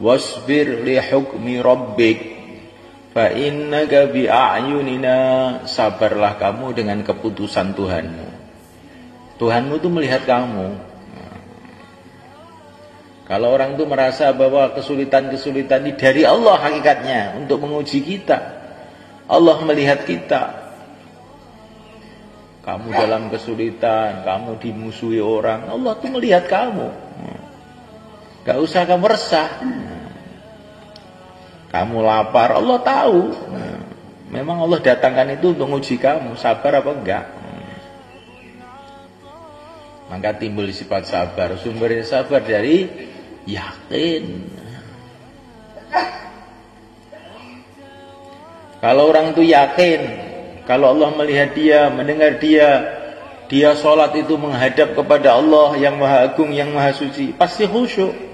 wasbir li hukmi rabbik fa innaka bi a'yunina sabarlah kamu dengan keputusan Tuhanmu Tuhanmu itu melihat kamu kalau orang itu merasa bahwa kesulitan-kesulitan ini dari Allah hakikatnya untuk menguji kita. Allah melihat kita. Kamu dalam kesulitan, kamu dimusuhi orang, Allah tuh melihat kamu. Gak usah kamu resah. Kamu lapar, Allah tahu. Memang Allah datangkan itu untuk menguji kamu, sabar apa enggak. Maka timbul sifat sabar. Sumbernya sabar dari yakin. Kalau orang itu yakin, kalau Allah melihat dia, mendengar dia, dia sholat itu menghadap kepada Allah yang maha agung, yang maha suci, pasti khusyuk.